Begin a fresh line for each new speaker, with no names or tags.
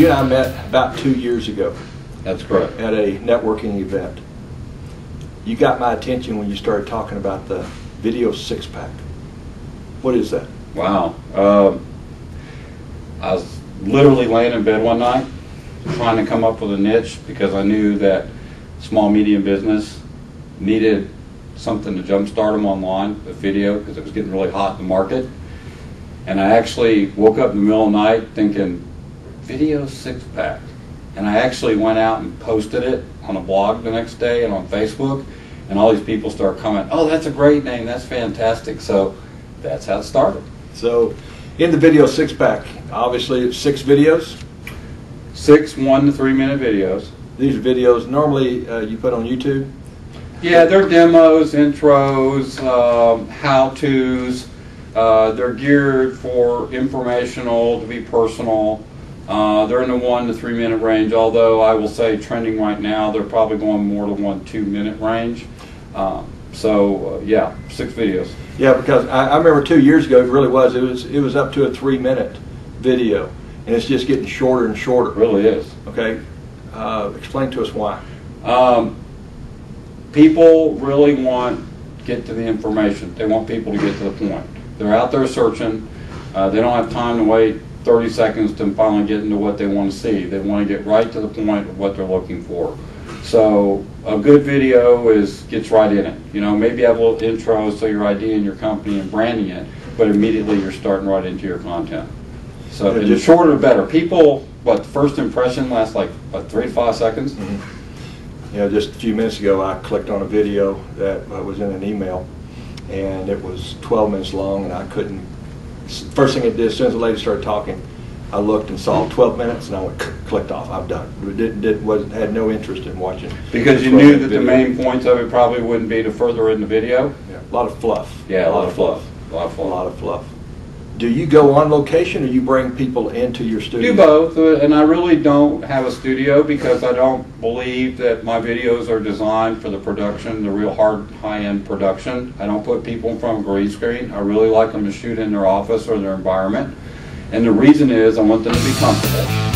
you and I met about two years ago
That's correct.
at a networking event. You got my attention when you started talking about the video six-pack. What is that?
Wow. Um, I was literally laying in bed one night trying to come up with a niche because I knew that small medium business needed something to jumpstart them online, a video, because it was getting really hot in the market. And I actually woke up in the middle of the night thinking, video six pack. And I actually went out and posted it on a blog the next day and on Facebook. And all these people start commenting, oh, that's a great name, that's fantastic. So that's how it started.
So, in the video six-pack, obviously it's six videos.
Six one to three minute videos.
These are videos normally uh, you put on YouTube.
Yeah, they're demos, intros, um, how to's. Uh, they're geared for informational, to be personal. Uh, they're in the one to three minute range, although I will say trending right now, they're probably going more to one, two minute range. Um, so, uh, yeah, six videos.
Yeah, because I, I remember two years ago, it really was. It was it was up to a three-minute video, and it's just getting shorter and shorter.
It really is.
Okay, uh, explain to us why.
Um, people really want get to the information. They want people to get to the point. They're out there searching. Uh, they don't have time to wait 30 seconds to finally get into what they want to see. They want to get right to the point of what they're looking for. So a good video is gets right in it. You know, maybe have a little intro so your idea and your company and branding it, but immediately you're starting right into your content. So
Yeah,
and the shorter the better. People, what first impression lasts like what three to five seconds.
You know, just a few minutes ago, I clicked on a video that uh, was in an email, and it was 12 minutes long, and I couldn't. First thing it did, as soon as the lady started talking, I looked and saw 12 minutes, and I went clicked off. I'm done. Didn't, did, was had no interest in watching.
Because you knew
12-minute
that the main points of it probably wouldn't be to further in the video.
Yeah, a lot of fluff.
Yeah, a lot of fluff. A lot of
A lot of fluff. Do you go on location, or you bring people into your studio?
Do both, uh, and I really don't have a studio because I don't believe that my videos are designed for the production, the real hard, high-end production. I don't put people in front of a green screen. I really like them to shoot in their office or their environment. And the reason is I want them to be comfortable.